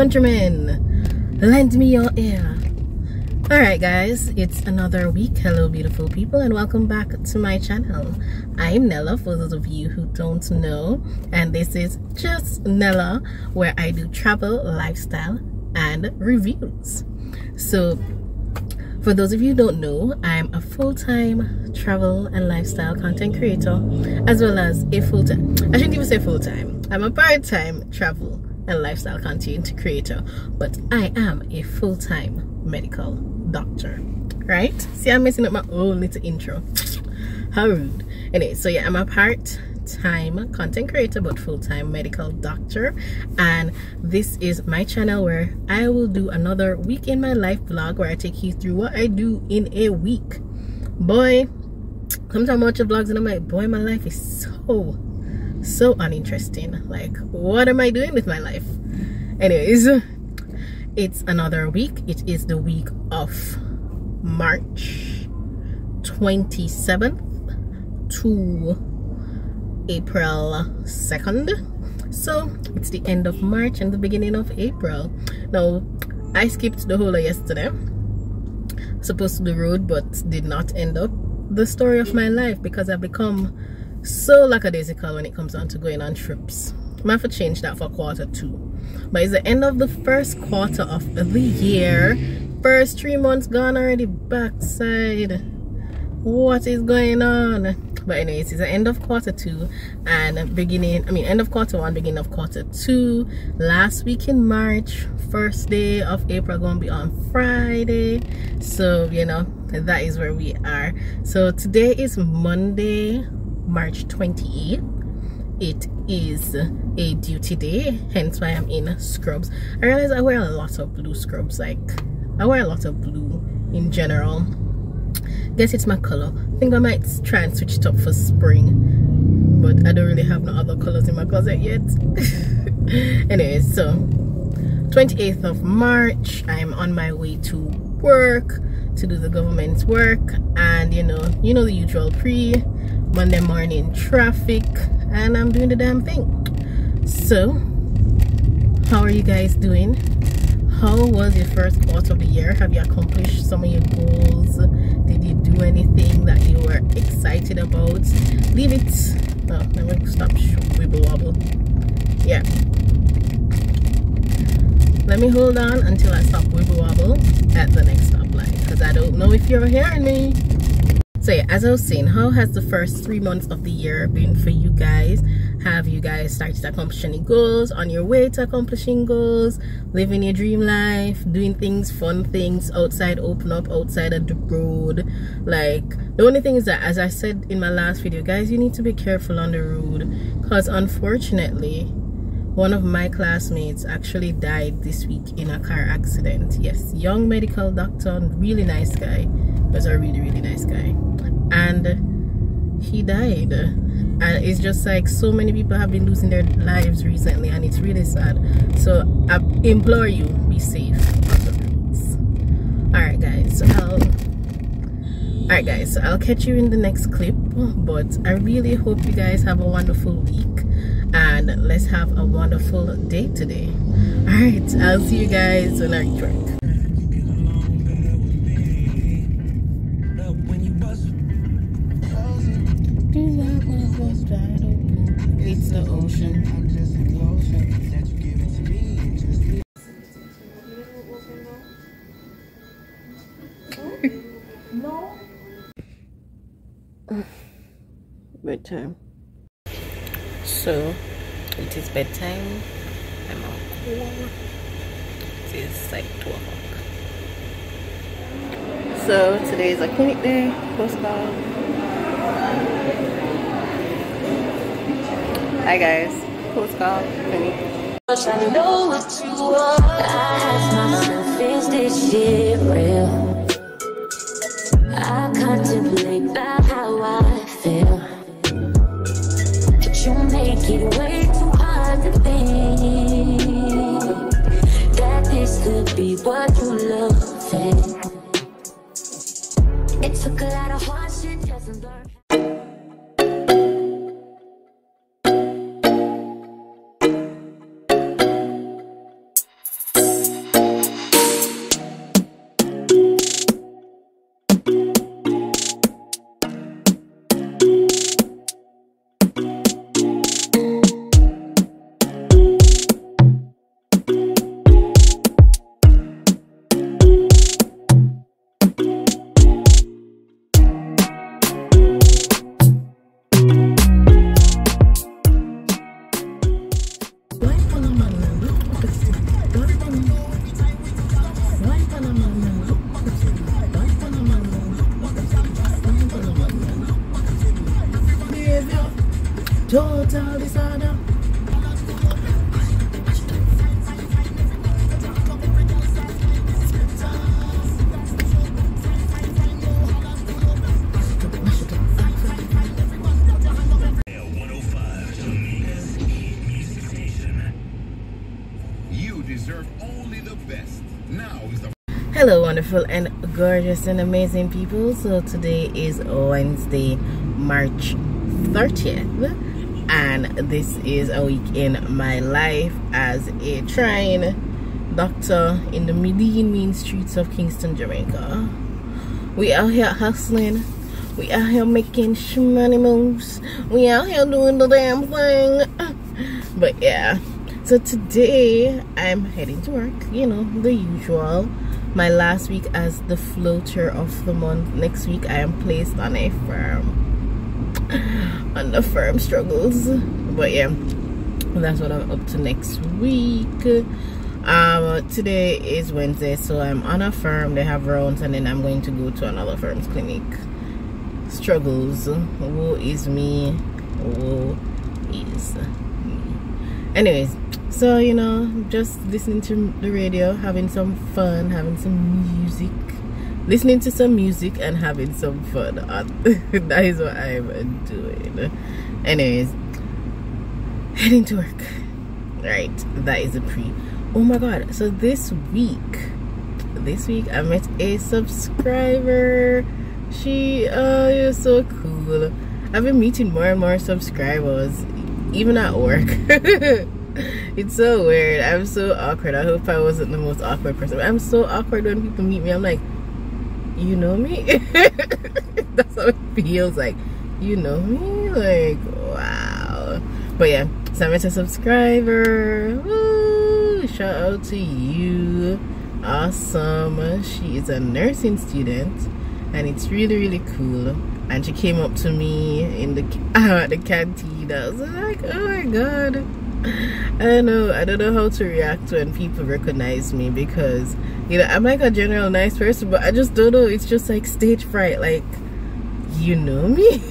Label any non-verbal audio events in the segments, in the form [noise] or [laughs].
countrymen. Lend me your ear. Alright, guys, it's another week. Hello, beautiful people, and welcome back to my channel. I'm Nella, for those of you who don't know, and this is just Nella, where I do travel, lifestyle, and reviews. So, for those of you who don't know, I'm a full-time travel and lifestyle content creator, as well as a full-time, I shouldn't even say full-time, I'm a part-time travel and lifestyle content creator, but I am a full-time medical doctor, right? See, I'm messing up my own little intro. [tsk] How rude. Anyway, so yeah, I'm a part time content creator but full-time medical doctor and this is my channel where i will do another week in my life vlog where i take you through what i do in a week boy sometimes i watch the vlogs and i'm like boy my life is so so uninteresting like what am i doing with my life anyways it's another week it is the week of march 27th to April 2nd. So it's the end of March and the beginning of April. Now, I skipped the whole of yesterday. Supposed to the road, but did not end up the story of my life because I've become so lackadaisical when it comes down to going on trips. I might have to change that for quarter two. But it's the end of the first quarter of the year. First three months gone already backside. What is going on? but anyways it's the end of quarter two and beginning i mean end of quarter one beginning of quarter two last week in march first day of april gonna be on friday so you know that is where we are so today is monday march 28th it is a duty day hence why i'm in scrubs. I realize i wear a lot of blue scrubs like i wear a lot of blue in general. Guess it's my color. I think i might try and switch it up for spring but i don't really have no other colors in my closet yet. [laughs] Anyways so 28th of march i'm on my way to work to do the government's work and you know you know the usual pre monday morning traffic and i'm doing the damn thing. So how are you guys doing? How was your first quarter of the year? Have you accomplished some of your goals? Did you do anything that you were excited about? Leave it. Oh let me stop wibble wobble yeah. Let me hold on until i stop wibble wobble at the next stoplight because i don't know if you're hearing me so yeah as i was saying how has the first three months of the year been for you guys? Have you guys started accomplishing goals on your way to accomplishing goals living your dream life doing things fun things outside open up outside of the road? Like the only thing is that as i said in my last video guys you need to be careful on the road because unfortunately one of my classmates actually died this week in a car accident. Yes young medical doctor really nice guy was a really really nice guy. And he died. And it's just like so many people have been losing their lives recently and it's really sad. So i implore you be safe all right guys so i'll all right guys so i'll catch you in the next clip but i really hope you guys have a wonderful week and let's have a wonderful day today. All right i'll see you guys when i reach It's the ocean. I'm just a closer that you give it to me. And just me. No. Bedtime. So, it is bedtime. I'm on call. It is like 2 o'clock. So, today is a clinic day. Post Hi guys, post call. I know what you. I contemplate how I feel. You make it way to that this could be what you love. Gorgeous and amazing people. So today is Wednesday, March 30th, and this is a week in my life as a trying doctor in the Medellin mean streets of Kingston, Jamaica. We out here hustling. We out here making money moves. We out here doing the damn thing. [laughs] But yeah, so today I'm heading to work. You know, the usual my last week as the floater of the month. Next week i am placed on a firm [sighs] on the firm struggles. But yeah that's what i'm up to next week. Um today is wednesday so i'm on a firm. They have rounds and then i'm going to go to another firm's clinic. Struggles. Woe is me? Woe is me? Anyways so you know just listening to the radio having some fun having some music listening to some music and having some fun. [laughs] That is what i'm doing. Anyways heading to work. Right that is a pre. Oh my god so this week this week i met a subscriber. She uh is so cool. I've been meeting more and more subscribers even at work [laughs] it's so weird. I'm so awkward. I hope I wasn't the most awkward person. I'm so awkward when people meet me. I'm like, you know me? [laughs] That's how it feels like. You know me? Like, wow. But yeah, so I met a subscriber. Woo! Shout out to you. Awesome. She is a nursing student and it's really, really cool. And she came up to me in the uh, [laughs] the canteen. I was like, oh my god [laughs] I don't know. I don't know how to react when people recognize me because you know I'm like a general nice person, but I just don't know. It's just like stage fright. Like, you know me.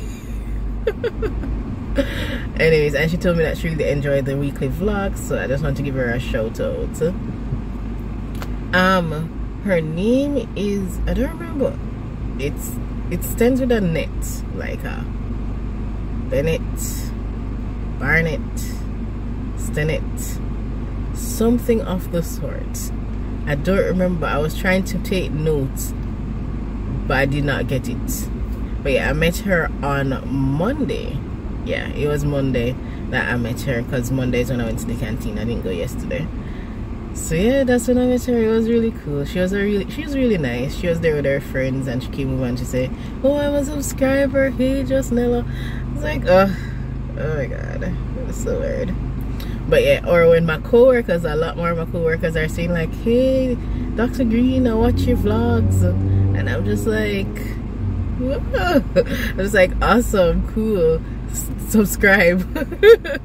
[laughs] Anyways, and she told me that she really enjoyed the weekly vlog, so I just want to give her a shout out. Um, her name is I don't remember. It's it stands with a net, like a Bennett Barnett Stinnett. Something of the sort. I don't remember. I was trying to take notes, but I did not get it. But yeah, I met her on Monday. Yeah, it was Monday that I met her because Monday is when I went to the canteen. I didn't go yesterday. So yeah, that's when I met her. It was really cool. She was a really, she was really nice. She was there with her friends, and she came over and she said, "Oh, I'm a subscriber. Hey, just Nella." I was like, "Oh, oh my god, was so weird." But yeah or when my co-workers a lot more of my co-workers are saying like hey dr green i watch your vlogs. And i'm just like [laughs] i'm just like awesome cool. S subscribe. [laughs]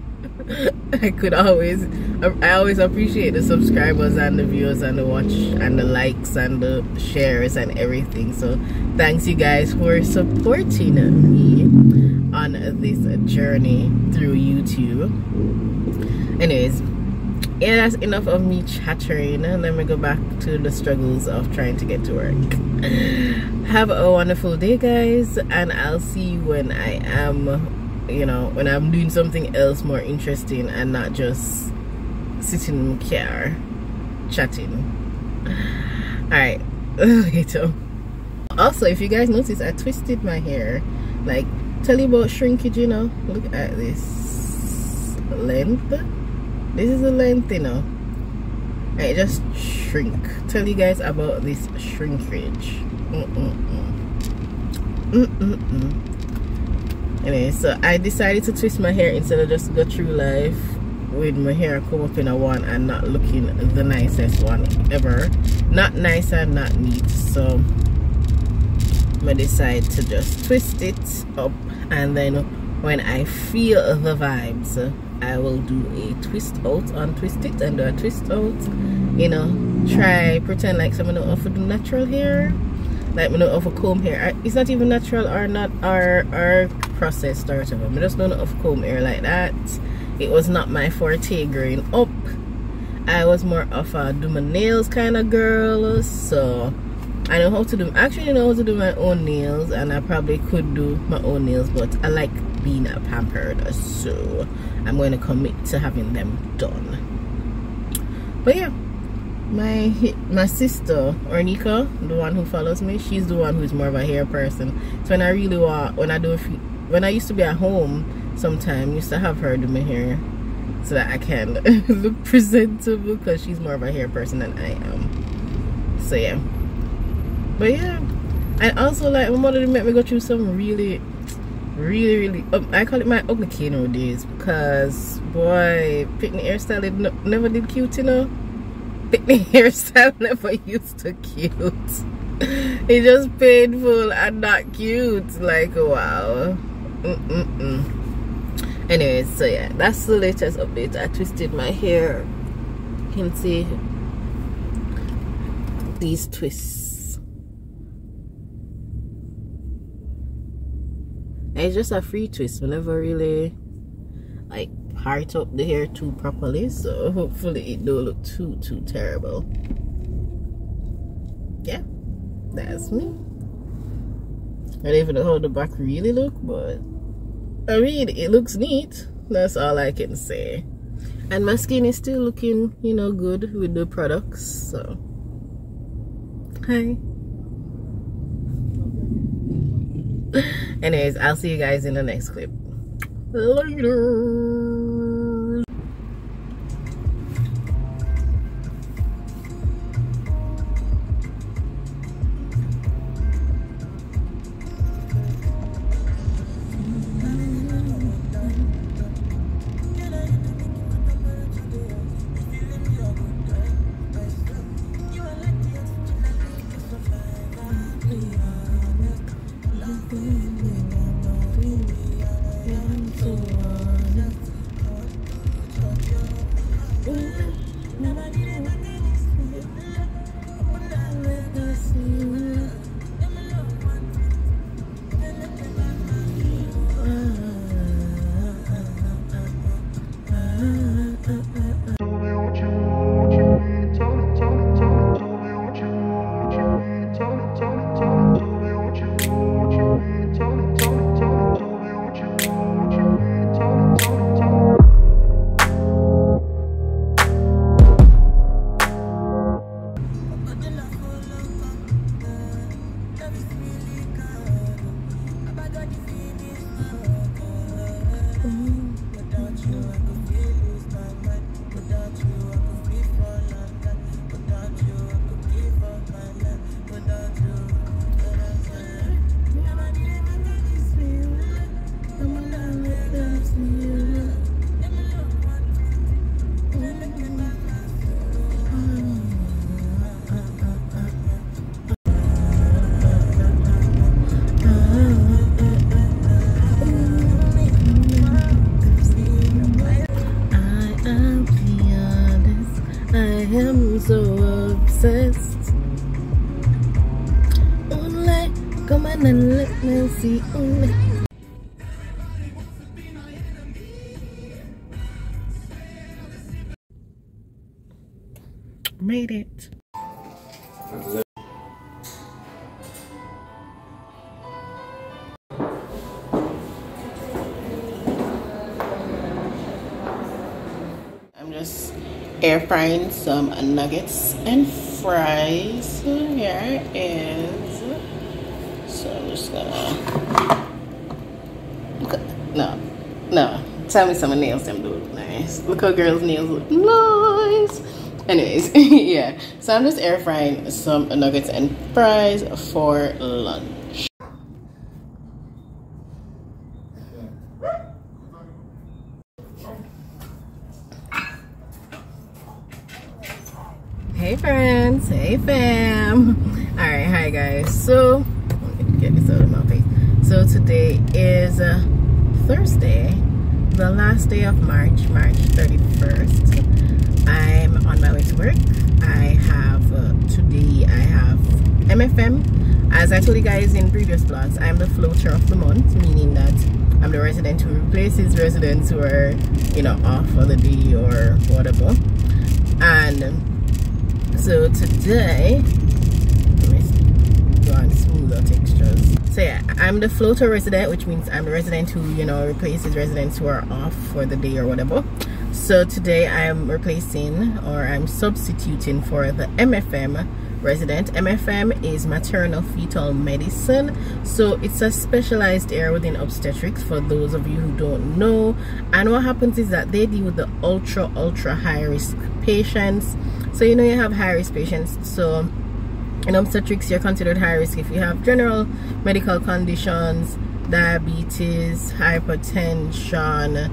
I could always i always appreciate the subscribers and the viewers and the watch and the likes and the shares and everything. So thanks you guys for supporting me on this journey through youtube anyways yeah that's enough of me chattering. Let me go back to the struggles of trying to get to work. [sighs] Have a wonderful day guys and i'll see you when i am you know when i'm doing something else more interesting and not just sitting car chatting. [sighs] All right. [laughs] Later also if you guys notice i twisted my hair. Like tell you about shrinkage you know? Look at this length this is length you know. And it just shrink. Tell you guys about this shrinkage. Mm -mm -mm. anyway so i decided to twist my hair instead of just go through life with my hair come up in a one and not looking the nicest one ever. Not nice and not neat so I decide to just twist it up and then when I feel the vibes I will do a twist out untwist it and do a twist out you know try pretend like someone of do natural hair. Like me know of a comb hair. It's not even natural or not or or processed or whatever. I just don't know of comb hair like that. It was not my forte growing up. I was more of a do my nails kind of girl so I know how to do actually know how to do my own nails and I probably could do my own nails but I like being a pampered so I'm going to commit to having them done but yeah my my sister Ornika, the one who follows me, she's the one who's more of a hair person. So when I really want, when I do, when I used to be at home, sometime used to have her do my hair so that I can [laughs] look presentable because she's more of a hair person than I am. So yeah, but yeah, I also like my mother made me go through some really, really, really. Um, I call it my ugly Kano days because boy, picnic hairstyle it never did cute, you know the [laughs] hairstyle never used to cute. It's just painful and not cute. Like, wow. Mm -mm -mm. Anyways, so yeah, that's the latest update. I twisted my hair. You can see these twists. It's just a free twist. we never really like part up the hair too properly so hopefully it don't look too too terrible. Yeah that's me. I don't even know how the back really look but I mean it looks neat. That's all I can say. And my skin is still looking you know good with the products so. Hi anyways I'll see you guys in the next clip. Later air frying some nuggets and fries. Here is. So I'm just gonna. No, no. Tell me some nails them do nice. Look how girls' nails look nice. Anyways, [laughs] yeah. So I'm just air frying some nuggets and fries for lunch. Hey friends, hey fam. All right, hi guys. So, get this out of my face. So today is uh, Thursday, the last day of March, March 31st. I'm on my way to work. I have uh, today I have MFM as I told you guys in previous vlogs, I'm the floater of the month, meaning that I'm the resident who replaces residents who are, you know, off for the day or whatever. And so today, let me go on smoother textures. So yeah, I'm the floater resident, which means I'm the resident who, you know, replaces residents who are off for the day or whatever. So today I'm replacing or I'm substituting for the MFM resident. MFM is maternal fetal medicine. So it's a specialized area within obstetrics for those of you who don't know. And what happens is that they deal with the ultra, ultra high risk patients. So you know you have high risk patients. So in obstetrics you're considered high risk if you have general medical conditions, diabetes, hypertension,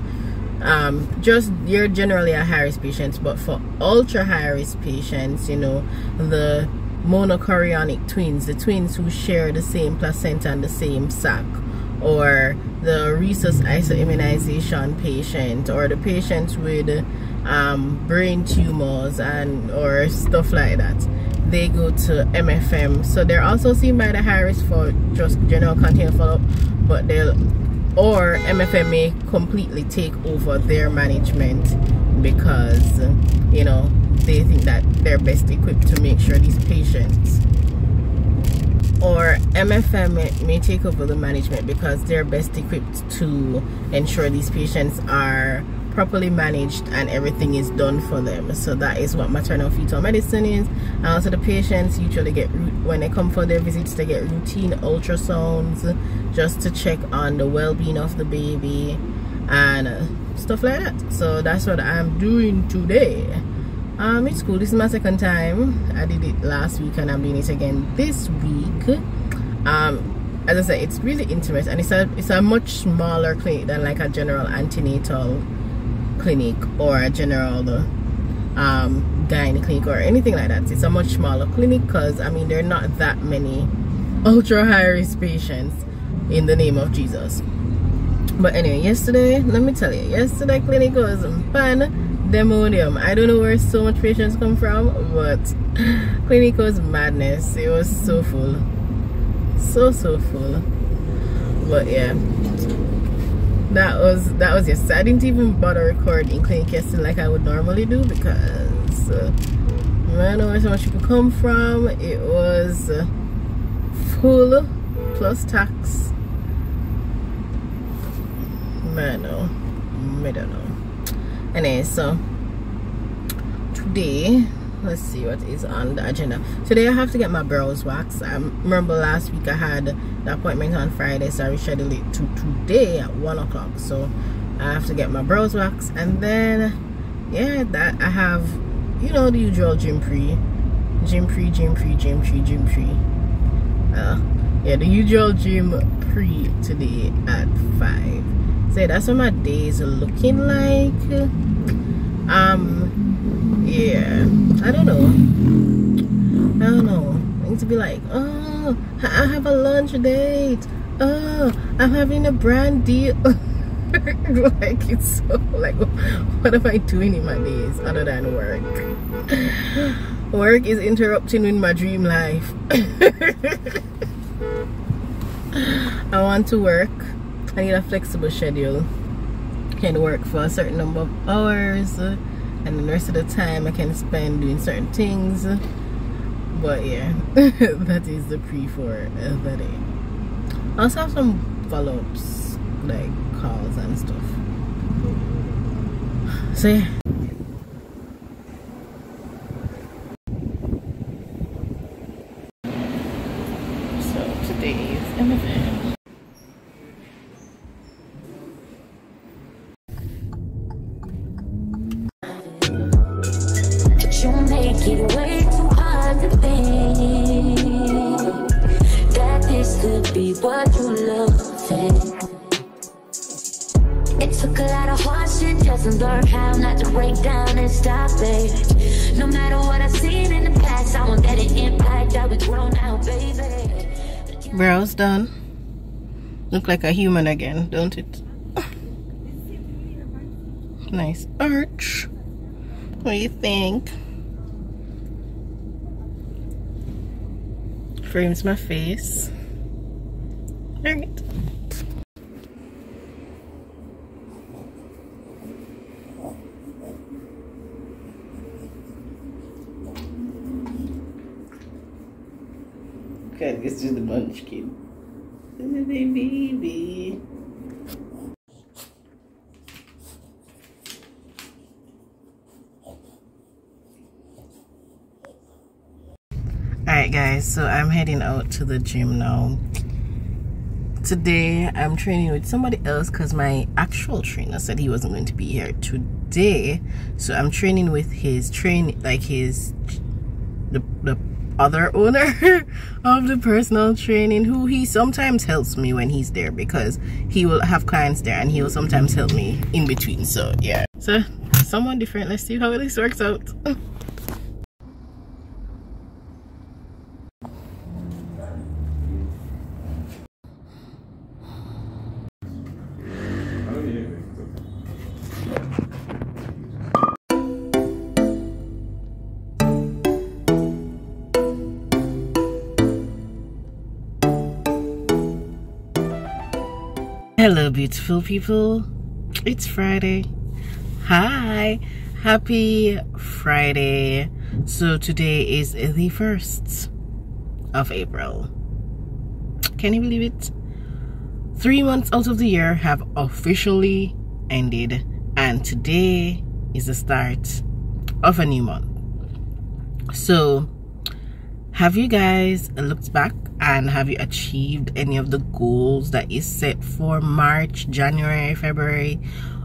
um, just you're generally a high risk patient but for ultra high risk patients you know the monochorionic twins, the twins who share the same placenta and the same sac, or the rhesus isoimmunization patient, or the patients with um, brain tumors and or stuff like that. They go to MFM. So they're also seen by the high risk for just general continuous follow-up, but they'll or MFM may completely take over their management because you know they think that they're best equipped to make sure these patients or MFM may, may, take over the management because they're best equipped to ensure these patients are properly managed and everything is done for them. So that is what maternal fetal medicine is. And also the patients usually get, when they come for their visits, they get routine ultrasounds just to check on the well-being of the baby and stuff like that. So that's what I'm doing today um it's cool this is my second time i did it last week and i'm doing it again this week um as i said it's really intimate and it's a it's a much smaller clinic than like a general antenatal clinic or a general um gynae clinic or anything like that. It's a much smaller clinic because i mean there are not that many ultra high risk patients in the name of jesus. But anyway yesterday let me tell you yesterday clinic was fun demonium. I don't know where so much patients come from but [laughs] clinic was madness. It was so full. So so full. But yeah that was that was yes i didn't even bother recording clinic yesterday like i would normally do because uh, i don't know where so much people come from. It was uh, full plus tax. Man no i don't know. Anyway so today let's see what is on the agenda. Today i have to get my brows waxed. I remember last week i had the appointment on friday so i rescheduled it to today at one o'clock. So i have to get my brows waxed. And then yeah that i have you know the usual gym pre gym pre gym pre gym pre gym pre. Uh yeah the usual gym pre today at five. So that's what my days are looking like. Um yeah i don't know. I don't know. I need to be like oh i have a lunch date. Oh i'm having a brand deal. [laughs] Like it's so like what am i doing in my days other than work? Work is interrupting with my dream life. [laughs] I want to work. I need a flexible schedule. Can work for a certain number of hours and the rest of the time I can spend doing certain things. But yeah, [laughs] that is the pre for the day. I also have some follow-ups like calls and stuff. So yeah. Look like a human again don't it nice arch what do you think frames my face. All right. Okay, this is the munchkin. Baby. Alright guys, so I'm heading out to the gym now. Today I'm training with somebody else because my actual trainer said he wasn't going to be here today. So I'm training with his train like his the, the other owner [laughs] of the personal training who he sometimes helps me when he's there because he will have clients there and he will sometimes help me in between. So yeah. So someone different. Let's see how this works out [laughs] Hello, beautiful people. It's Friday. Hi. Happy Friday. So, today is the 1st of April. Can you believe it? Three months out of the year have officially ended, and today is the start of a new month. So, have you guys looked back and have you achieved any of the goals that is set for March, January, February?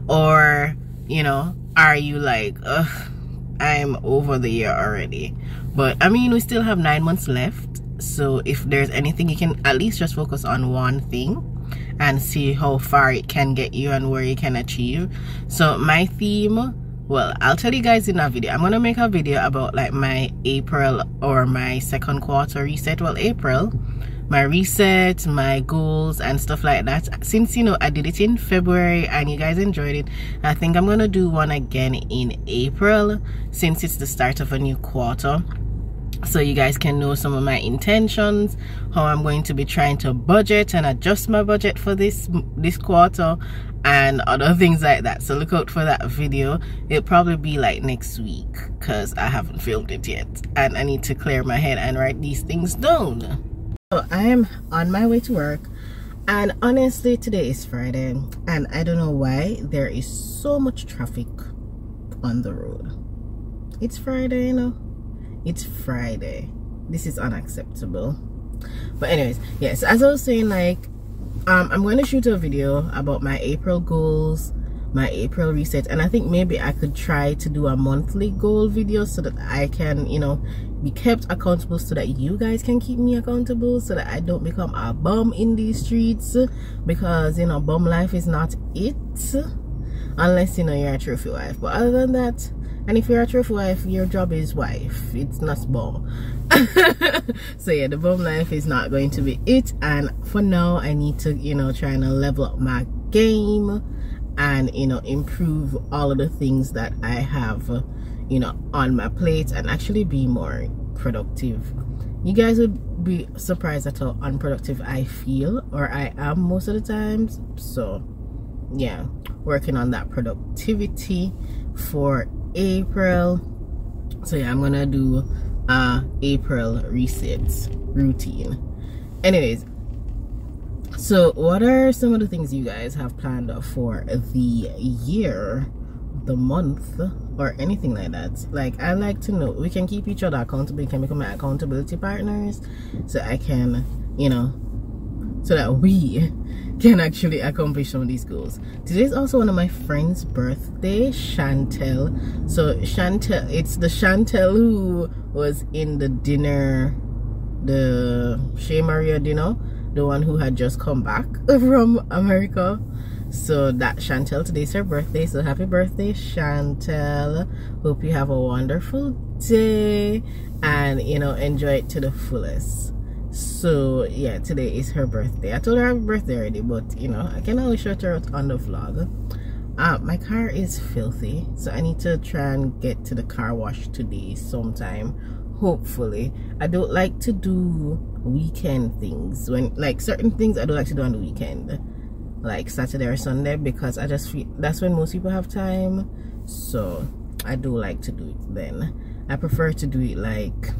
Or, you know, are you like, ugh, I'm over the year already? But I mean, we still have nine months left. So if there's anything, you can at least just focus on one thing and see how far it can get you and where you can achieve. So my theme well i'll tell you guys in a video. I'm gonna make a video about like my april or my second quarter reset. Well april my reset my goals and stuff like that. Since you know i did it in february and you guys enjoyed it i think i'm gonna do one again in april since it's the start of a new quarter so you guys can know some of my intentions how i'm going to be trying to budget and adjust my budget for this this quarter and other [laughs] things like that. So look out for that video. It'll probably be like next week because i haven't filmed it yet and i need to clear my head and write these things down. So i am on my way to work and honestly today is friday and i don't know why there is so much traffic on the road. It's friday you know it's friday. This is unacceptable. But anyways yes as i was saying like um i'm going to shoot a video about my april goals my april reset and i think maybe i could try to do a monthly goal video so that i can you know be kept accountable so that you guys can keep me accountable so that i don't become a bum in these streets because you know bum life is not it unless you know you're a trophy wife. But other than that and if you're a trophy wife your job is wife. It's not ball [laughs] so yeah the bum life is not going to be it. And for now i need to you know try and level up my game and you know improve all of the things that i have you know on my plate and actually be more productive. You guys would be surprised at how unproductive i feel or i am most of the times. So yeah working on that productivity for April. So yeah, I'm gonna do a April resets routine. Anyways, so what are some of the things you guys have planned for the year, the month, or anything like that? Like I like to know we can keep each other accountable, we can become accountability partners so I can, you know, so that we can actually accomplish some of these goals. Today is also one of my friend's birthday, Chantel. So Chantel, it's the Chantel who was in the dinner, the Shea Maria dinner, the one who had just come back [laughs] from America. So that Chantel, today's her birthday. So happy birthday, Chantel. Hope you have a wonderful day and you know enjoy it to the fullest so yeah today is her birthday. I told her happy birthday already but you know i can only shout her out on the vlog. Uh, my car is filthy so i need to try and get to the car wash today sometime hopefully. I don't like to do weekend things. When like certain things i don't like to do on the weekend like saturday or sunday because i just feel that's when most people have time. So i do like to do it then. I prefer to do it like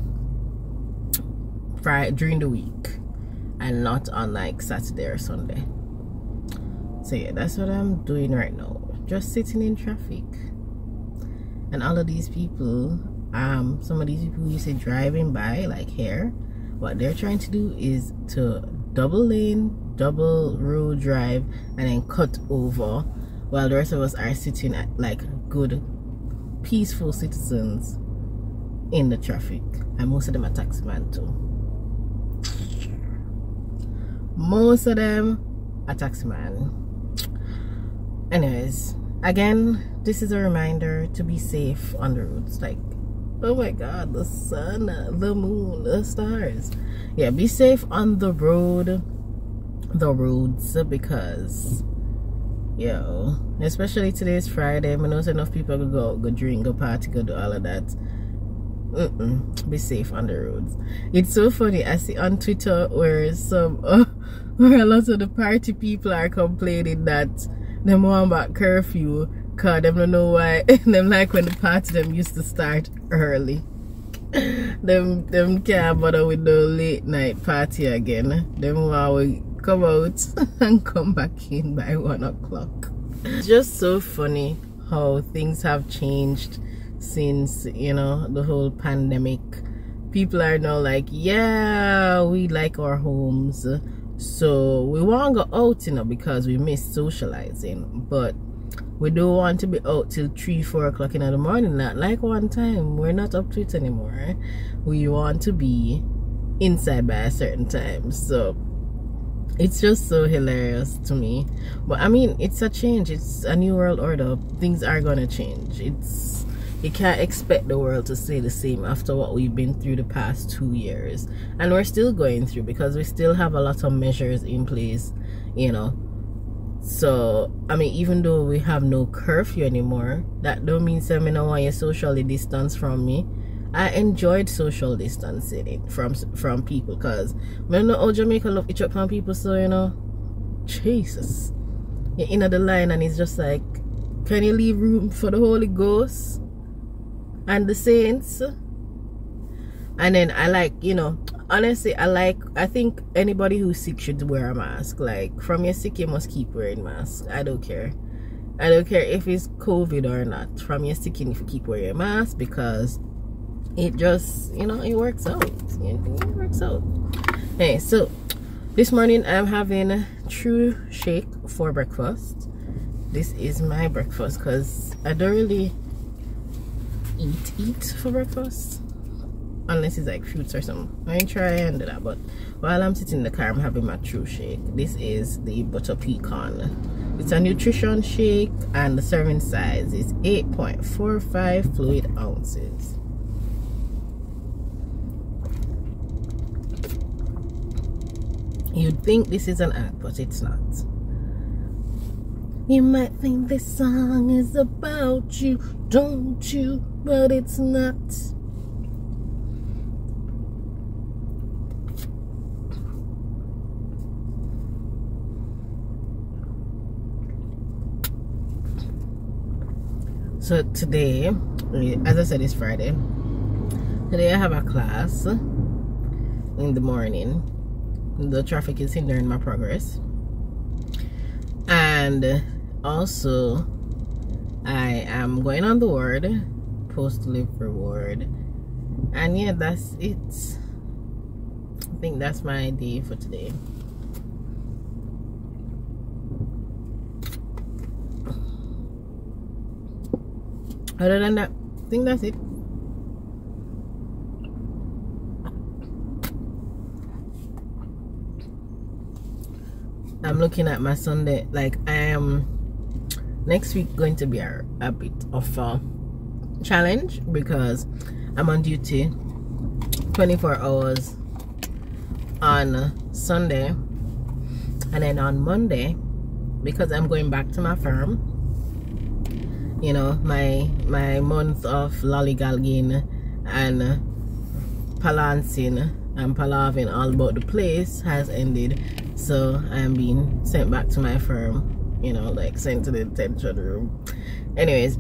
friday during the week and not on like saturday or sunday. So yeah that's what i'm doing right now. Just sitting in traffic. And all of these people um some of these people you see driving by like here what they're trying to do is to double lane double road drive and then cut over while the rest of us are sitting at like good peaceful citizens in the traffic. And most of them are taxi man too most of them are taximan anyways again this is a reminder to be safe on the roads. Like oh my god the sun the moon the stars. Yeah be safe on the road the roads because yo especially today's friday. I know enough people go go drink go party go do all of that mm -mm. be safe on the roads. It's so funny. I see on twitter where some [laughs] uh, where a lot of the party people are complaining that them want back curfew cause them don't know why. [laughs] Them like when the party them used to start early. [laughs] Them them can't bother with the late night party again. Them want come out and come back in by one o'clock. It's just so funny how things have changed since you know the whole pandemic. People are now like yeah we like our homes. So we won't go out you know because we miss socializing. But we don't want to be out till 3 4 o'clock in the morning. Not like one time. We're not up to it anymore. We want to be inside by a certain time. So it's just so hilarious to me. But i mean it's a change. It's a new world order. Things are gonna change. It's you can't expect the world to stay the same after what we've been through the past two years. And we're still going through because we still have a lot of measures in place you know. So i mean even though we have no curfew anymore that don't mean that I want you socially distance from me. I enjoyed social distancing from from people because I know how jamaica love each other people so you know jesus. You're in the line and it's just like can you leave room for the holy ghost and the saints. And then i like you know honestly i like i think anybody who's sick should wear a mask. Like from your sick you must keep wearing mask i don't care. I don't care if it's covid or not. From your sick you keep wearing a mask because it just you know it works out. It works out. Hey so this morning i'm having true shake for breakfast. This is my breakfast because i don't really eat eat for breakfast. Unless it's like fruits or something. I ain't try and do that but while i'm sitting in the car i'm having my true shake. This is the butter pecan. It's a nutrition shake and the serving size is 8.45 fluid ounces. You'd think this is an ad but it's not. You might think this song is about you, don't you? But it's not. So today, as I said, it's Friday. Today I have a class in the morning. The traffic is hindering my progress. And also I am going on the word post live reward. And yeah that's it. I think that's my idea for today. Other than that I think that's it. I'm looking at my Sunday like I am next week going to be a, a bit of a challenge because I'm on duty 24 hours on Sunday and then on Monday because I'm going back to my firm you know my my month of lollygagging and palancing and palavering all about the place has ended. So i'm being sent back to my firm you know like sent to the detention room. Anyways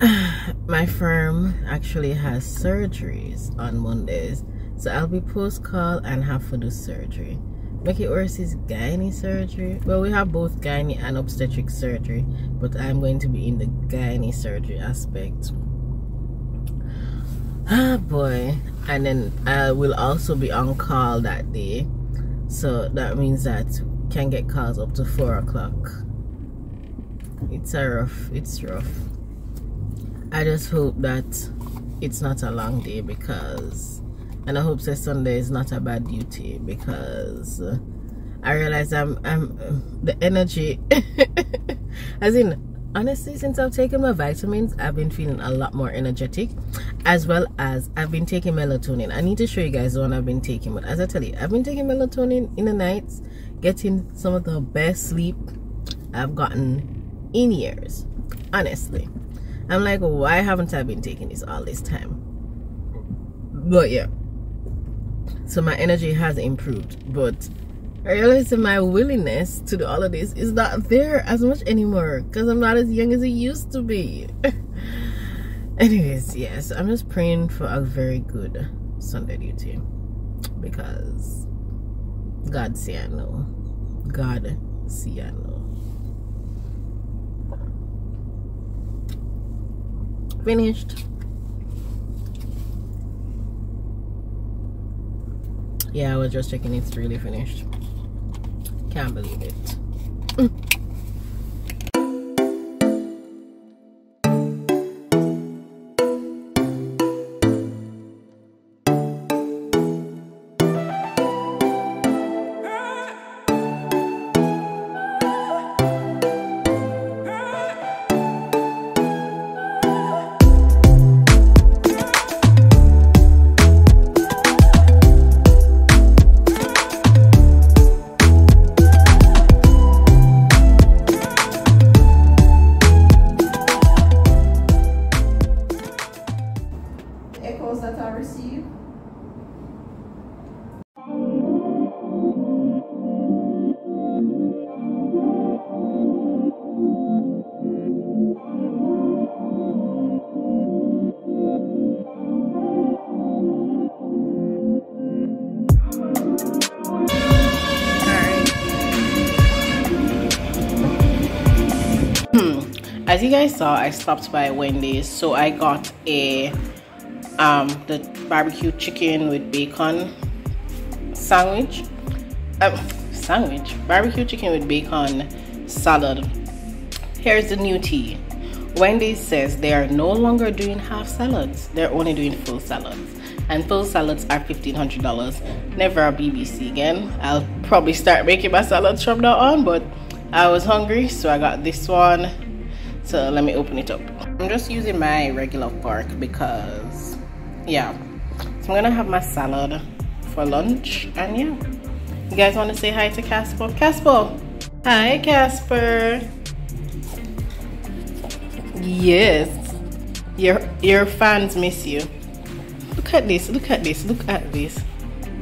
[sighs] my firm actually has surgeries on mondays. So i'll be post call and have to do surgery. Make it worse is gynae surgery. Well we have both gynae and obstetric surgery but i'm going to be in the gynae surgery aspect. Ah boy. And then I will also be on call that day. So that means that can get calls up to four o'clock. It's a rough it's rough. I just hope that it's not a long day because and I hope that Sunday is not a bad duty because uh, I realize I'm I'm the energy [laughs] as in honestly since i've taken my vitamins i've been feeling a lot more energetic as well as i've been taking melatonin. I need to show you guys the one i've been taking but as i tell you i've been taking melatonin in the nights getting some of the best sleep i've gotten in years honestly. I'm like why haven't i been taking this all this time? But yeah. So my energy has improved but I realized that my willingness to do all of this is not there as much anymore because I'm not as young as I used to be. [laughs] Anyways, yes, I'm just praying for a very good Sunday duty because God see I know. God see I know. Finished. Yeah, I was just checking it's really finished. Can't believe it. [laughs] you guys saw i stopped by wendy's. So i got a um the barbecue chicken with bacon sandwich. Um, sandwich? Barbecue chicken with bacon salad. Here's the new tea. Wendy's says they are no longer doing half salads. They're only doing full salads. And full salads are $1500 never a bbc again. I'll probably start making my salads from now on but i was hungry so i got this one so let me open it up. I'm just using my regular fork because yeah. So i'm gonna have my salad for lunch and yeah. You guys want to say hi to casper? Casper! Hi casper! Yes. Your your fans miss you. Look at this look at this look at this.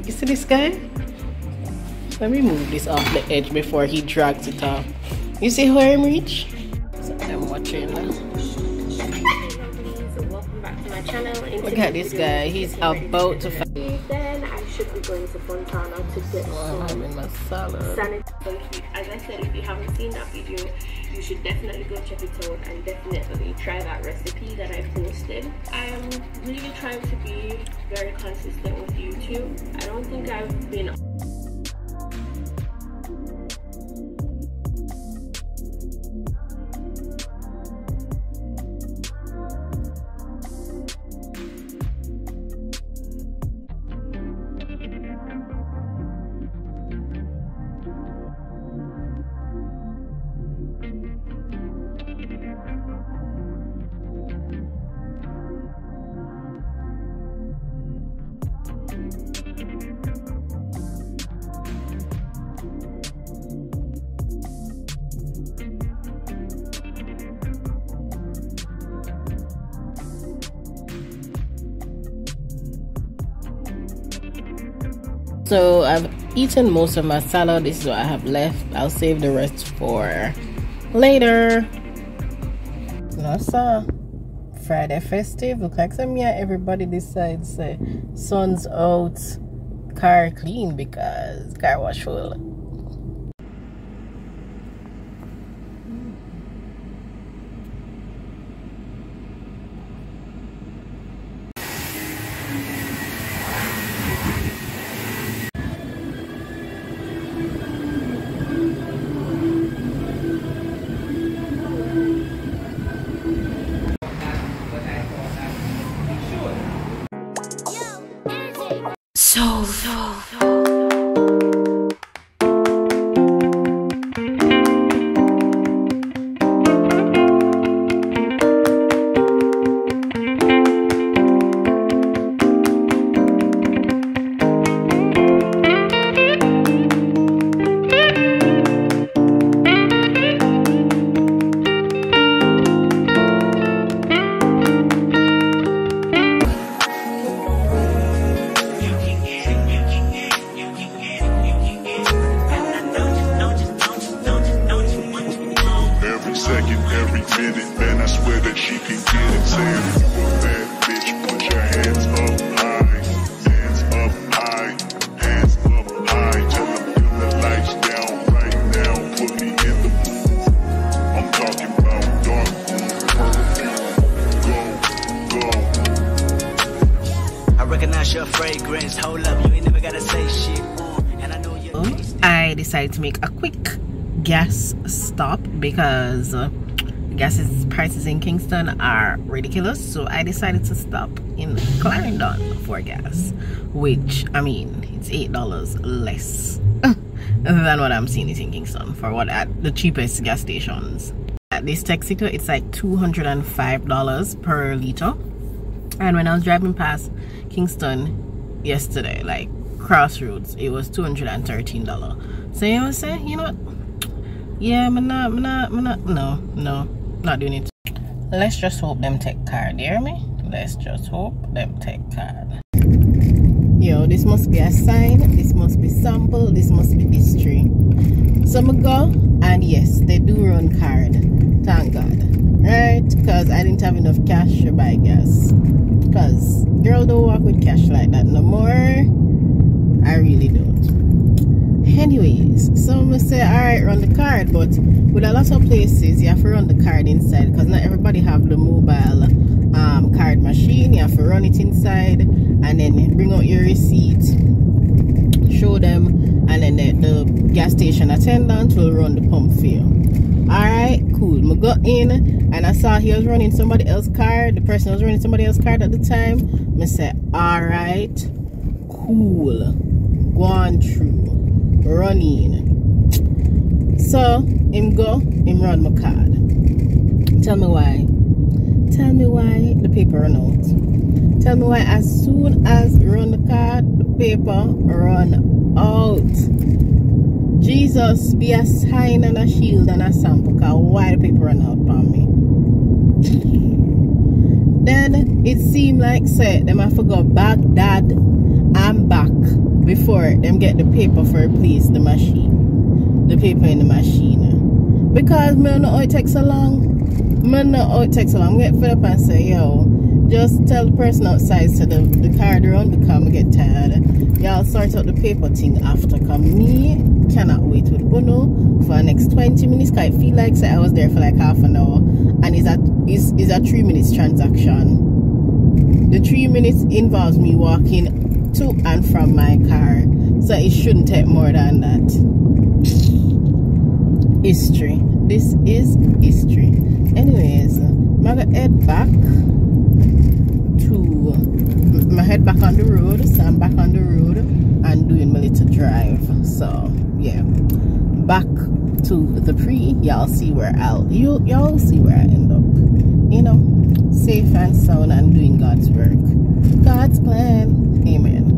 You see this guy? Let me move this off the edge before he drags it off. You see where i'm reach I'm watching. Look at this guy. He's about to. Then I should be going to Fontana to get some I'm my salad. As I said, if you haven't seen that video, you should definitely go check it out and definitely try that recipe that I posted. I'm really trying to be very consistent with YouTube. I don't think I've been so I've eaten most of my salad. This is what I have left. I'll save the rest for later. Uh Friday festive. Look like some yeah everybody decides say sun's out. Car clean because car wash full because uh, gas prices in Kingston are ridiculous. So I decided to stop in Clarendon for gas, which I mean it's eight dollars less [laughs] than what I'm seeing in Kingston for what at the cheapest gas stations. At this Texaco, it's like two hundred and five dollars per liter. And when I was driving past Kingston yesterday, like Crossroads, it was two hundred and thirteen dollar. So you was saying, you know what? Yeah, I'm not, I'm not, I'm not, no, no, not doing it. Let's just hope them take card, hear me? Let's just hope them take card. Yo, this must be a sign, this must be sample, this must be history. So I go, and yes, they do run card. Thank God. Right? Because I didn't have enough cash to buy gas. Because girl don't walk with cash like that no more. I really don't anyways so i'm say all right run the card but with a lot of places you have to run the card inside because not everybody have the mobile um, card machine. You have to run it inside and then bring out your receipt show them and then the, the gas station attendant will run the pump for you. All right cool. I got in and i saw he was running somebody else's card. The person was running somebody else's card at the time. I said all right cool. Going through running. So him go, him run my card. Tell me why. Tell me why the paper run out. Tell me why as soon as run the card, the paper run out. Jesus be a sign and a shield and a sample cause why the paper run out for me. Then it seemed like said them I forgot Baghdad I'm back before them get the paper for replace the machine. The paper in the machine. Because me know it takes so long. Me know it takes so long. I get fed up and say, yo, just tell the person outside so the, the run because I get tired. Y'all sort out the paper thing after come me cannot wait with Bono for next 20 minutes because I feel like say I was there for like half an hour and it's a, it's, it's a three minutes transaction. The three minutes involves me walking to and from my car. So it shouldn't take more than that. History. This is history. Anyways i'm gonna head back to my head back on the road so i'm back on the road and doing my little drive. So yeah. Back to the pre. Y'all see where i'll you y'all see where i end up. You know safe and sound and doing god's work. God's plan Amen.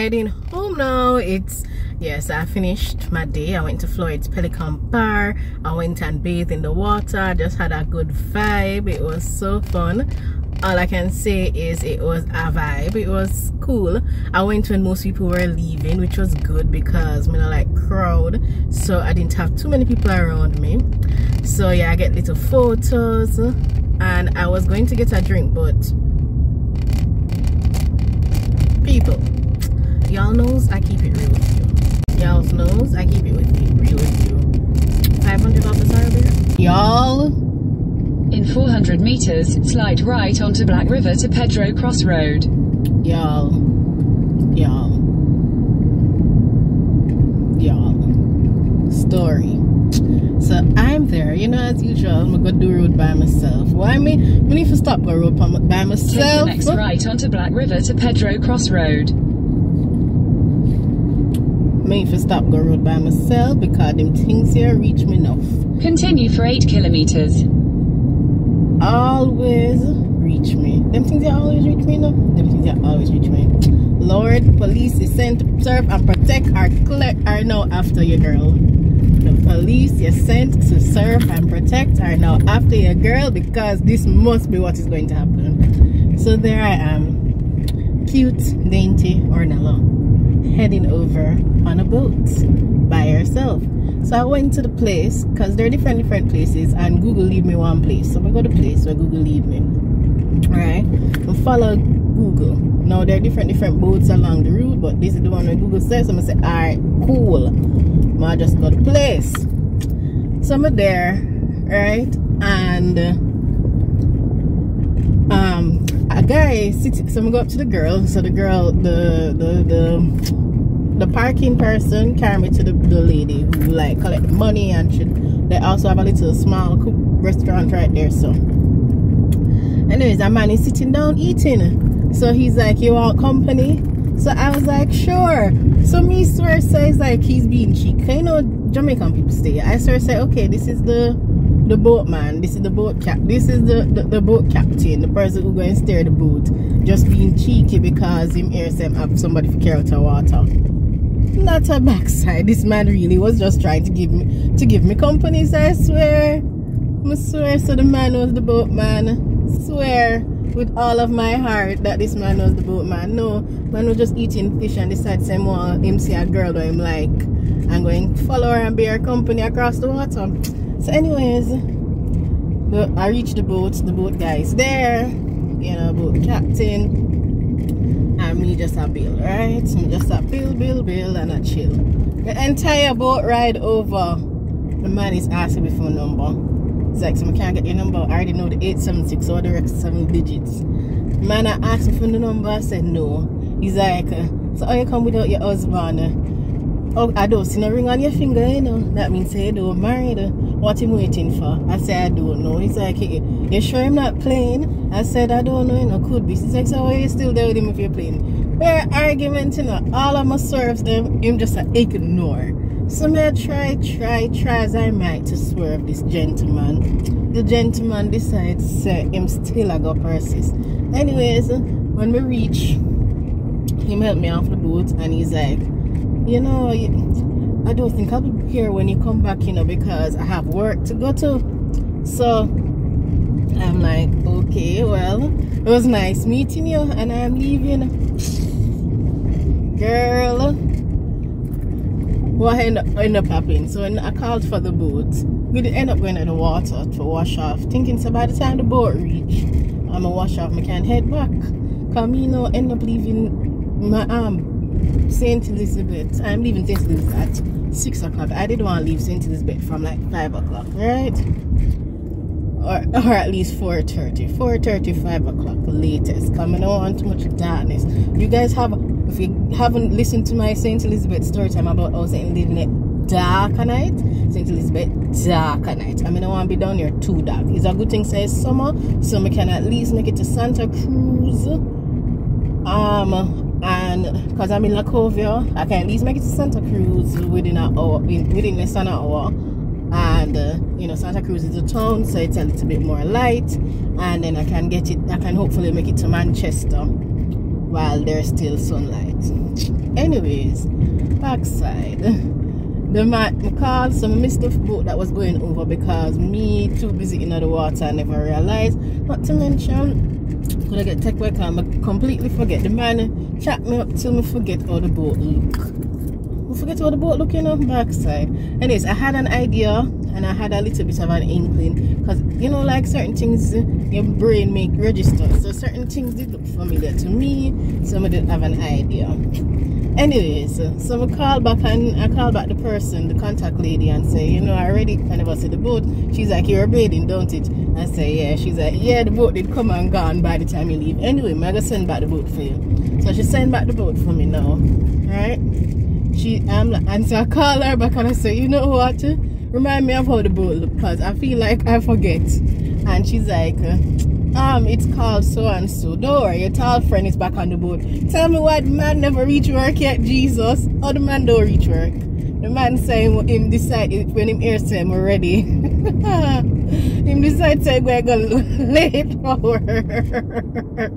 Heading home now. It's yes i finished my day. I went to floyd's pelican bar. I went and bathed in the water. Just had a good vibe. It was so fun. All i can say is it was a vibe. It was cool. I went when most people were leaving which was good because i mean like crowd so i didn't have too many people around me. So yeah i get little photos and i was going to get a drink but people y'all knows i keep it real with you y'all knows i keep it with you real with you 500 officer there y'all In 400 meters, slide right onto Black River to Pedro Cross Road. y'all. Y'all. Y'all. Story. So i'm there you know as usual i'm gonna go do road by myself. Why me? Me need to stop go road by my- by Take the myself. next right onto Black River to Pedro Cross Road. me to stop go road by myself because them things here reach me enough. Continue for 8 kilometers. Always reach me. Them things that always reach me, no? Them things that always reach me. Lord, police is sent to serve and protect our clear are now after your girl. The police is sent to serve and protect are now after your girl because this must be what is going to happen. So there I am, cute, dainty Ornella, heading over on a boat by herself. So I went to the place because there are different different places and Google lead me one place. So I go to the place where Google lead me. Alright. I follow Google. Now there are different different boats along the route, but this is the one where Google says. I'm gonna say, alright, cool. I just go to the place. So I'm there, right? And um a guy sitting so i'm gonna go up to the girl so the girl the the the the parking person carry me to the, the lady who like collect money and she, they also have a little small restaurant right there so. Anyways a man is sitting down eating. So he's like you want company? So I was like sure. So me swear says like he's being cheek. You know Jamaican people stay I swear say okay this is the the boatman, this is the boat cap, this is the, the, the, boat captain, the person who go and steer the boat, just being cheeky because him hears them have somebody for carry out the water. Not a backside. This man really was just trying to give me to give me company, so I swear. I swear so the man was the boatman. Swear with all of my heart that this man was the boatman. No, man was just eating fish and decided say more him see a girl that him like I'm going follow her and be her company across the water. So anyways, the, I reached the boat, the boat guy is there, you know, boat captain, me just a bill, right? Just a bill, bill, bill, and a chill. The entire boat ride over, the man is asking me for a number. He's like, so I can't get your number. I already know the 876 or the rest seven digits. Man, I asked me for the number. I said no. He's like, so how you come without your husband? Oh, I don't see no ring on your finger, you know. That means you don't married. What him waiting for? I said, I don't know. He's like, you sure I'm not playing? I said, I don't know, you know, could be. He's like, so why you still there with him if you're playing? Bare argument, you know, all of my serves them, him just uh, ignore. So I try, try, try as I might to swerve this gentleman. The gentleman decides say him still I go persist. Anyways, when we reach, him help me off the boat and he's like, you know, I don't think I'll be here when you come back, you know, because I have work to go to. So I'm like, okay, well, it was nice meeting you, and I'm leaving. Girl, what end up, end up happening? So when I called for the boat, we did end up going in the water to wash off, thinking so by the time the boat reach, I'm gonna wash off, I can head back. Know, end up leaving my arm St. Elizabeth. I'm leaving St. Elizabeth at 6 o'clock. I didn't want to leave St. Elizabeth from like 5 o'clock, right? Or, or at least 4.30. 4.30, 5 o'clock latest. Coming on too much darkness. You guys have, if you haven't listened to my St. Elizabeth story time about how St. Elizabeth dark at night, St. Elizabeth dark at night. I mean, I want to be down here too dark. It's a good thing says summer, so we can at least make it to Santa Cruz. Um, and because I'm in La Lacovia, I can at least make it to Santa Cruz within an hour, within less than an hour. And uh, you know, Santa Cruz is a town, so it's a little bit more light. And then I can get it, I can hopefully make it to Manchester while there's still sunlight. Anyways, backside. The man called, some missed boat that was going over because me too busy in the water, I never realized. Not to mention, could I get tech work I'm completely forget. The man chat me up till me forget how the boat look. I forget how the boat look on the backside. Anyways, I had an idea and I had a little bit of an inkling because you know like certain things uh, your brain make register. So certain things did look familiar to me, so I did have an idea. Anyways, uh, so I call back and I call back the person, the contact lady, and say, you know, I already kind of see the boat. She's like, you're bathing, don't it? I say, yeah. She's like, yeah, the boat did come and gone by the time you leave. Anyway, I'm gonna send back the boat for you. So she send back the boat for me now, right? She, I'm like, and so I call her back and I say, you know what? To remind me of how the boat look, cause I feel like I forget. And she's like, um, it's called so and so. Don't worry, your tall friend is back on the boat. Tell me why the man never reach work yet, Jesus. Or the man don't reach work. The man saying him decide when him hears him already. [laughs] him decide to go go late for work. the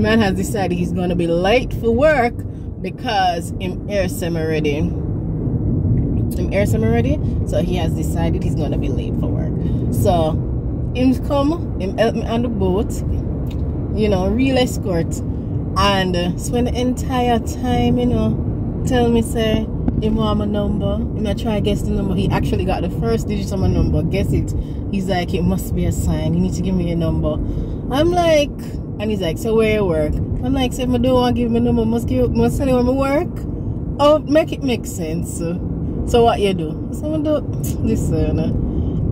man has decided he's gonna be late for work because him hears him already. Him hears him already, so he has decided he's gonna be late for work. So him come, him help me on the boat, you know, real escort, and uh, spend the entire time, you know, tell me say him want my number. Him I try guess the number. He actually got the first digit of my number. Guess it. He's like, it must be a sign. You need to give me a number. I'm like, and he's like, so where you work? I'm like, say, if I don't want to give a number, must give, must tell you where I work. Oh, make it make sense. So what you do? So I do, listen.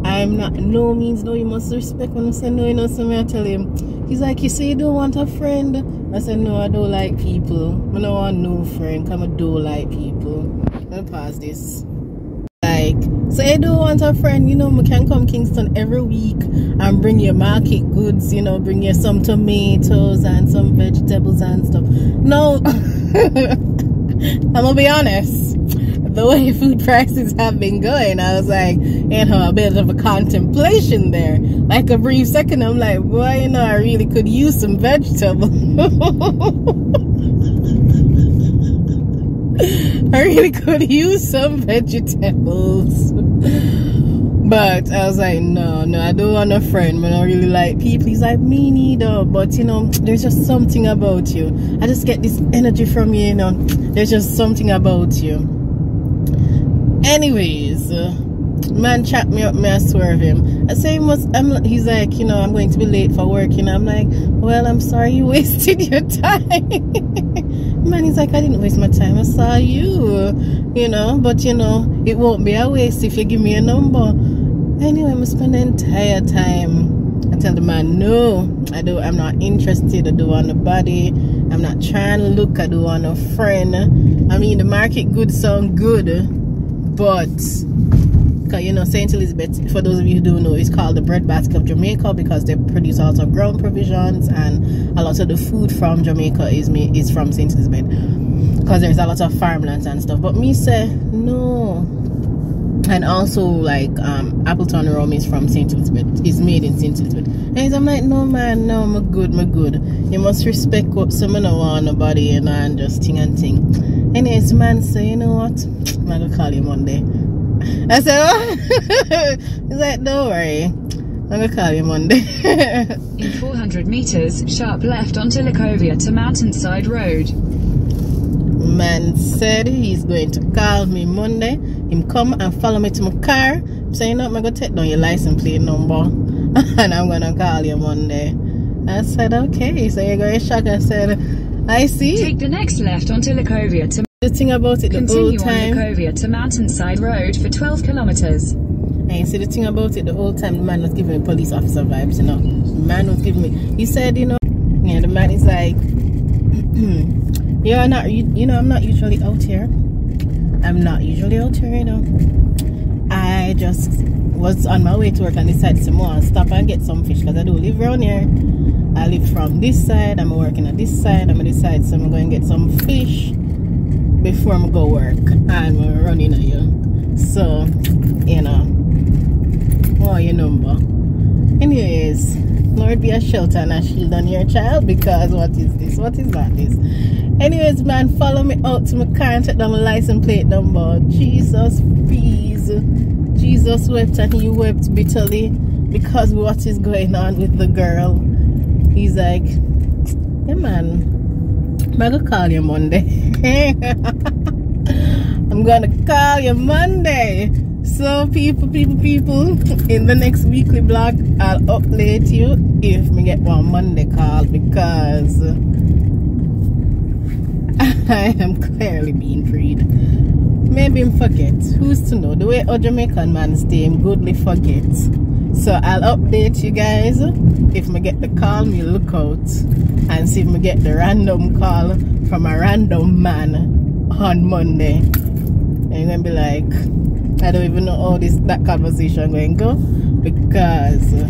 I'm not no means no you must respect when I say no you know so I tell him He's like, you say you don't want a friend? I said, no, I don't like people. I don't want no friend. Come, I don't like people. Let me pause this. Like, so I don't want a friend, you know, I can come Kingston every week and bring you market goods, you know, bring you some tomatoes and some vegetables and stuff. No, [laughs] I'm gonna be honest. The way [laughs] food prices have been going, I was like, you know, a bit of a contemplation there. Like a brief second, I'm like, boy, you know, I really could use some vegetables. [laughs] I really could use some vegetables. But I was like, no, no, I don't want a friend. but I really like people. He's like, me neither. But you know, there's just something about you. I just get this energy from you, you know. There's just something about you. Anyways, man chat me up, me I swerve him. I say, must, I'm, he's like, you know, I'm going to be late for work. You know, I'm like, well, I'm sorry you [laughs] wasted your time. [laughs] man, he's like, I didn't waste my time. I saw you, you know, but you know, it won't be a waste if you give me a number. Anyway, I'm spend the entire time. I tell the man, no, I do. I'm not interested. I don't want body. I'm not trying to look. I don't want a friend. I mean, the market goods sound good, but you know Saint Elizabeth, for those of you who don't know, is called the bread basket of Jamaica because they produce a lot of ground provisions and a lot of the food from Jamaica is made is from Saint Elizabeth. Because there's a lot of farmlands and stuff. But me say no. And also like um Appleton rum is from Saint Elizabeth. It's made in Saint Elizabeth. And I'm like, no man, no, I'm good, I'm good. You must respect what someone want nobody you know and just thing and thing. Anyways, man say, you know what? I'm gonna call you Monday. [laughs] I said, oh. [laughs] He's like, don't worry. I'm gonna call you Monday. [laughs] In 400 meters, sharp left onto Lacovia to Mountainside Road. Man said he's going to call me Monday. Him come and follow me to my car. I'm saying, no, I'm gonna take down your license plate number [laughs] and I'm gonna call you Monday. I said, okay. So you're going to shock. I said, I see. Take the next left onto Lacovia to The thing about it the whole continue on time. To Mountainside Road for 12 kilometers. And you see the thing about it, the whole time the man was giving me police officer vibes, you know. The man was giving me, he said, you know, yeah, the man is like, [clears throat] you're not, you, you know, I'm not usually out here. I'm not usually out here, you know. I just was on my way to work and decided to more stop and get some fish because I do live around here. I live from this side, I'm working at this side. I'm gonna decide so I'm going to get some fish before I'm go work I'm running on you. So, you know, oh, your number. Anyways, Lord be a shelter and a shield on your child because what is this? What is that? This? Anyways, man, follow me out to my car and check down my license plate number. Jesus, please. Jesus wept and he wept bitterly because what is going on with the girl. He's like, yeah, man, I'm gonna call you Monday. [laughs] I'm gonna call you Monday. So people, people, people, in the next weekly blog, I'll update you if me get one Monday call because [laughs] I am clearly being freed. Maybe him forget. Who's to know? The way a Jamaican man stay, him goodly forget. So I'll update you guys. If me get the call, me look out and see if me get the random call from a random man on Monday. And you're gonna be like, I don't even know how this that conversation going to go because uh,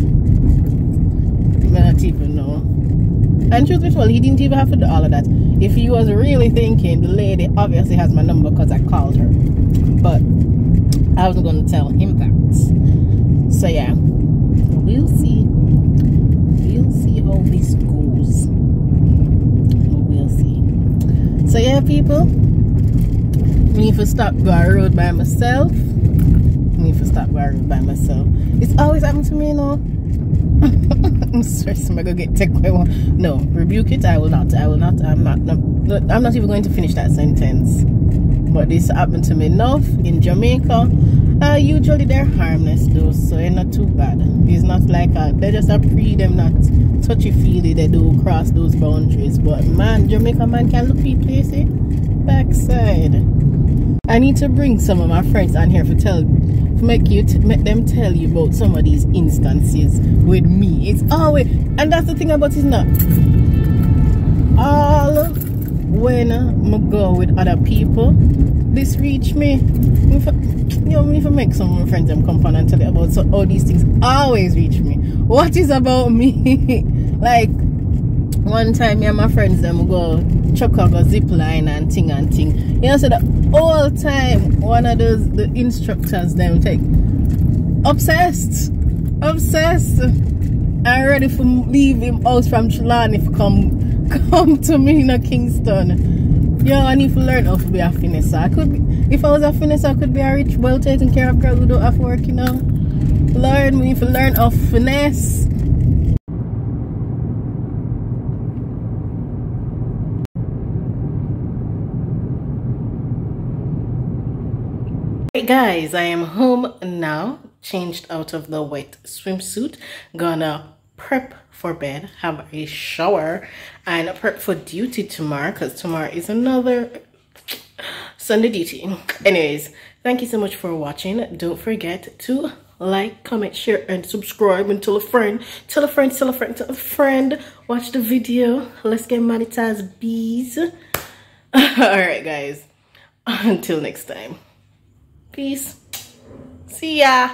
I don't even know. And truth be told, he didn't even have to do all of that. If he was really thinking, the lady obviously has my number because I called her. But I wasn't going to tell him that. So yeah, we'll see. We'll see how this goes. We'll see. So yeah, people, me I stop a road by myself. If I stop road by myself. It's always happened to me, you know. [laughs] I'm stressed. I'm gonna get take. No, rebuke it. I will not. I will not. I'm not. No, I'm not even going to finish that sentence. But this happened to me enough in Jamaica. Uh, usually they're harmless though, so it's not too bad. It's not like a, they just a pre them not touchy feely. They do cross those boundaries. But man, Jamaica man can look you see, backside. I need to bring some of my friends on here for tell to make you make them tell you about some of these instances with me. It's always and that's the thing about it not all when I go with other people, this reach me. If you know, if I make some friends come on and tell you about so all these things always reach me. What is about me? [laughs] like one time me and my friends them go a zip line and thing and thing. You know, so the whole time one of those the instructors them take obsessed. Obsessed. I'm ready for leave him house from Trelawny if come [laughs] come to me in a Kingston. Yo, I need to learn how to be a finisher. I could be if I was a finisher I could be a rich, well taken care of girl who don't have work, you know. Learn me to learn of finesse. Hey guys, I am home now, changed out of the wet swimsuit, gonna prep for bed, have a shower, and prep for duty tomorrow because tomorrow is another Sunday duty. Anyways, thank you so much for watching. Don't forget to like, comment, share, and subscribe and tell a friend, tell a friend, tell a friend, tell a friend. Watch the video. Let's get monetized, bees. [laughs] Alright, guys. Until next time. Peace. See ya.